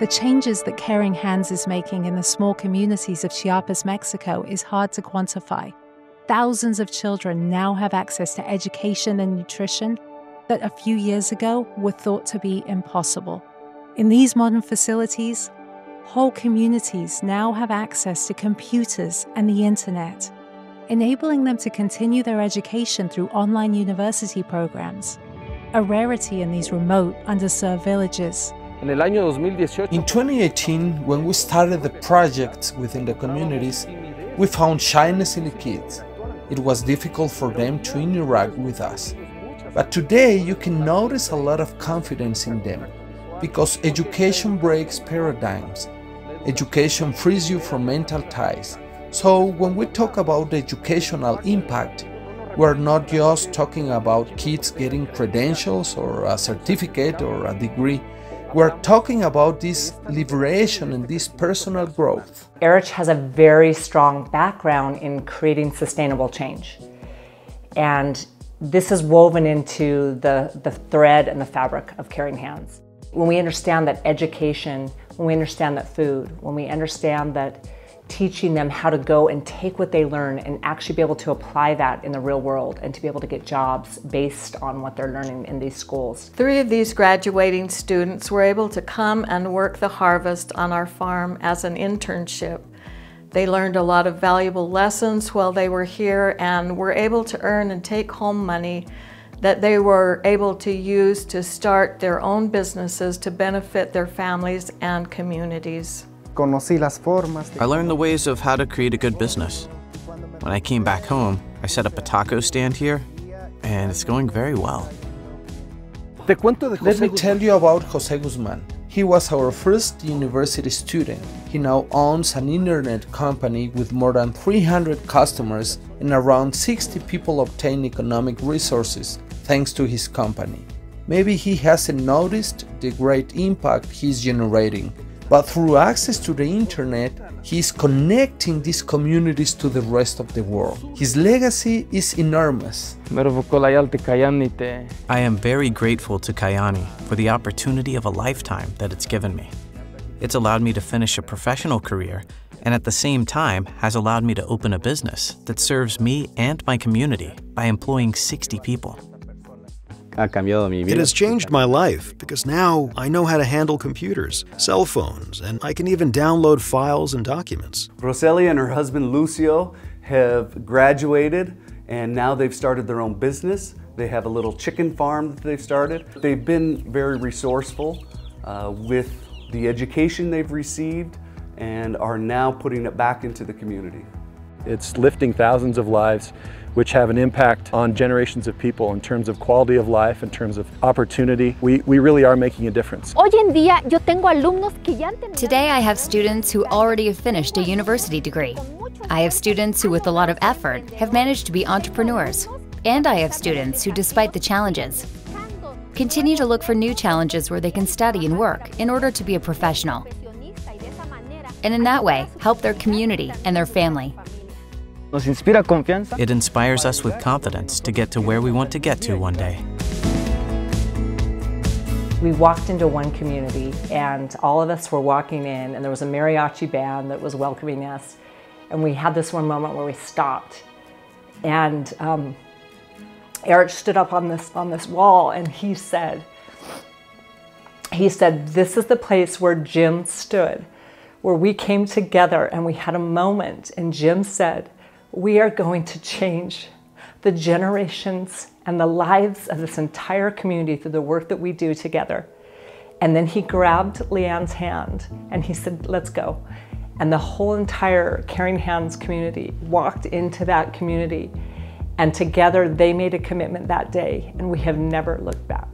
The changes that Caring Hands is making in the small communities of Chiapas, Mexico is hard to quantify. Thousands of children now have access to education and nutrition that a few years ago were thought to be impossible. In these modern facilities, whole communities now have access to computers and the internet, enabling them to continue their education through online university programs, a rarity in these remote, underserved villages. In 2018, when we started the project within the communities, we found shyness in the kids. It was difficult for them to interact with us. But today, you can notice a lot of confidence in them because education breaks paradigms. Education frees you from mental ties. So, when we talk about the educational impact, we're not just talking about kids getting credentials or a certificate or a degree we're talking about this liberation and this personal growth. Erich has a very strong background in creating sustainable change. And this is woven into the, the thread and the fabric of Caring Hands. When we understand that education, when we understand that food, when we understand that teaching them how to go and take what they learn and actually be able to apply that in the real world and to be able to get jobs based on what they're learning in these schools. Three of these graduating students were able to come and work the harvest on our farm as an internship. They learned a lot of valuable lessons while they were here and were able to earn and take home money that they were able to use to start their own businesses to benefit their families and communities. I learned the ways of how to create a good business. When I came back home, I set up a taco stand here, and it's going very well. Let me tell you about Jose Guzman. He was our first university student. He now owns an internet company with more than 300 customers and around 60 people obtain economic resources thanks to his company. Maybe he hasn't noticed the great impact he's generating, but through access to the internet, he is connecting these communities to the rest of the world. His legacy is enormous. I am very grateful to Kyäni for the opportunity of a lifetime that it's given me. It's allowed me to finish a professional career and at the same time has allowed me to open a business that serves me and my community by employing 60 people. It has changed my life because now I know how to handle computers, cell phones, and I can even download files and documents. Roselia and her husband Lucio have graduated and now they've started their own business. They have a little chicken farm that they've started. They've been very resourceful uh, with the education they've received and are now putting it back into the community. It's lifting thousands of lives which have an impact on generations of people in terms of quality of life, in terms of opportunity. We, we really are making a difference. Today I have students who already have finished a university degree. I have students who with a lot of effort have managed to be entrepreneurs. And I have students who despite the challenges continue to look for new challenges where they can study and work in order to be a professional. And in that way, help their community and their family. It inspires us with confidence to get to where we want to get to one day. We walked into one community and all of us were walking in and there was a mariachi band that was welcoming us. And we had this one moment where we stopped and um, Erich stood up on this, on this wall and he said, he said, this is the place where Jim stood, where we came together and we had a moment. And Jim said, we are going to change the generations and the lives of this entire community through the work that we do together. And then he grabbed Leanne's hand and he said, let's go. And the whole entire Caring Hands community walked into that community. And together they made a commitment that day, and we have never looked back.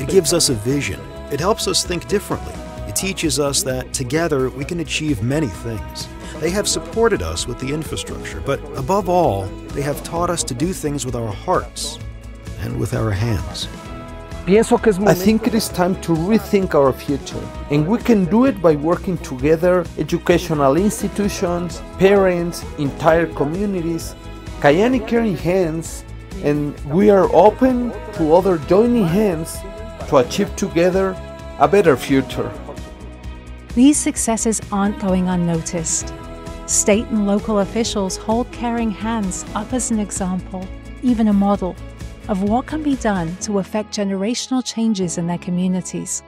It gives us a vision, It helps us think differently. It teaches us that together we can achieve many things. They have supported us with the infrastructure, but above all, they have taught us to do things with our hearts and with our hands. I think it is time to rethink our future, and we can do it by working together educational institutions, parents, entire communities, Kyäni Caring Hands, and we are open to other joining hands to achieve together a better future. These successes aren't going unnoticed. State and local officials hold Caring Hands up as an example, even a model of what can be done to affect generational changes in their communities.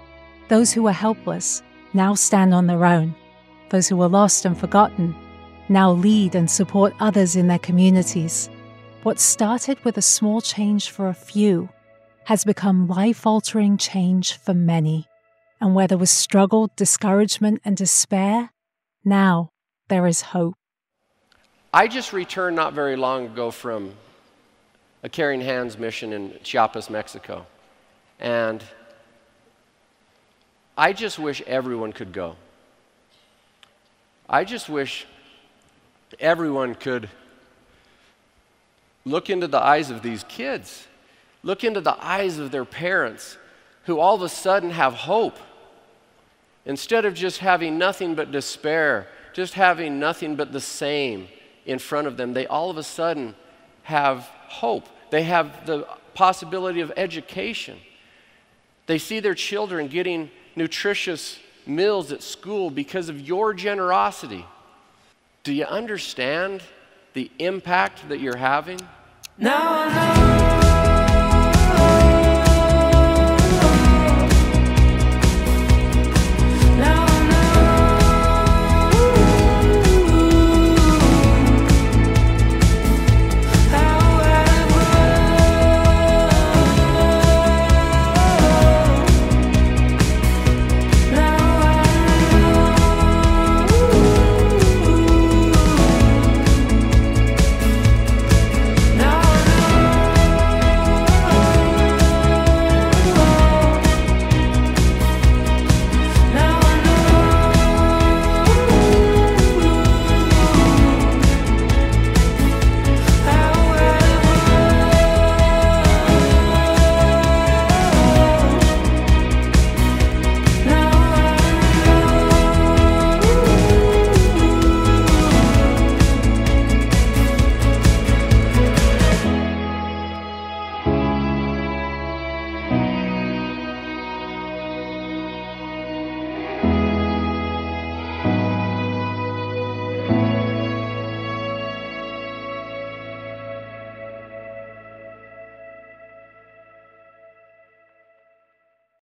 Those who were helpless now stand on their own. Those who were lost and forgotten now lead and support others in their communities. What started with a small change for a few has become life altering change for many. And where there was struggle, discouragement, and despair, now there is hope. I just returned not very long ago from a Caring Hands mission in Chiapas, Mexico. And I just wish everyone could go. I just wish everyone could look into the eyes of these kids, look into the eyes of their parents who all of a sudden have hope. Instead of just having nothing but despair, just having nothing but the same in front of them, they all of a sudden have hope. They have the possibility of education. They see their children getting nutritious meals at school because of your generosity. Do you understand the impact that you're having? Now